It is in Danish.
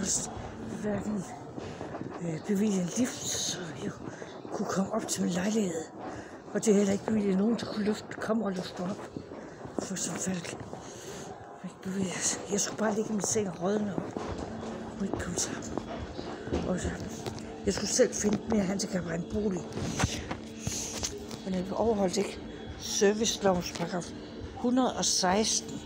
også hverken øh, bevilget en lift, så jeg kunne komme op til min lejlighed. Og det er heller ikke bevilget nogen, der kunne løfte, komme og løfte op. For som falk. Altså, jeg skulle bare ligge i min seng og rådne op. Og ikke komme sammen. Og så, jeg skulle selv finde mere handicap en bolig. Men jeg overholdt ikke servicelovens paragraf 116.